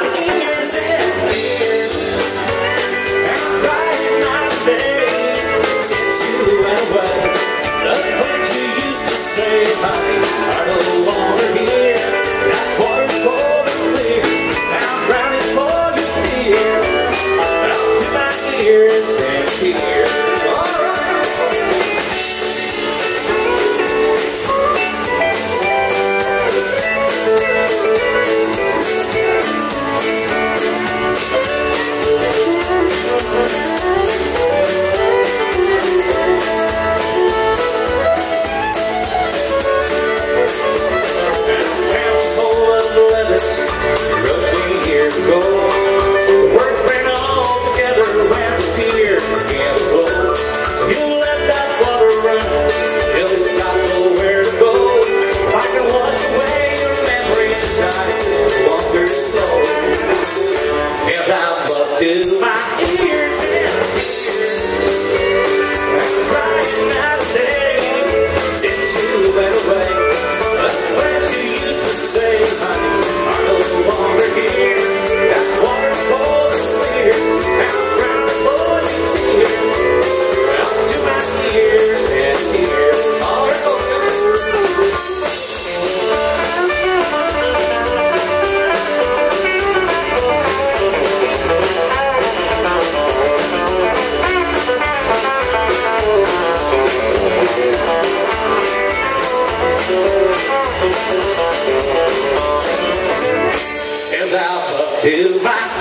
Thank you. is back.